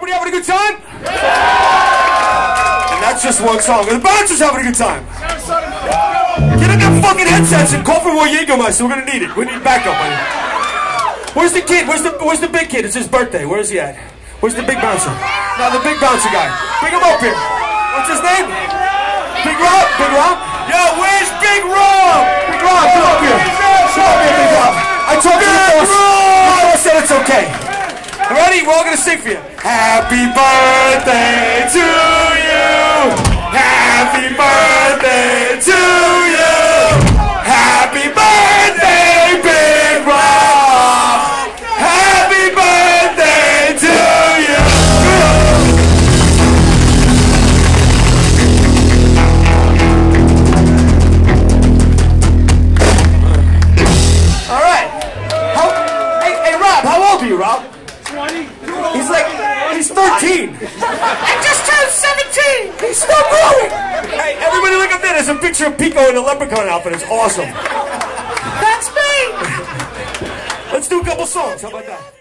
Everybody having a good time? Yeah! And that's just one song. The bouncers having a good time. Get in their fucking headsets and call for more Jägermeister. We're gonna need it. We need backup. Buddy. Where's the kid? Where's the Where's the big kid? It's his birthday. Where's he at? Where's the big bouncer? No, the big bouncer guy. Bring him up here. What's his name? Big Rob. Big Rob. Yo, where's Big Rob? Big Rob, come up here. Come up here, Big Rob. I told you the boss. The boss said it's okay. Ready? We're all gonna sing for you. Happy birthday to you. Happy birthday to you. Happy birthday, Big Rob. Happy birthday to you. All right. Hey, hey, Rob, how old are you, Rob? 20. He's 13. I just turned 17. He's still growing. Hey, everybody look up there. There's a picture of Pico in a leprechaun outfit. It's awesome. That's me. Let's do a couple songs. How about that?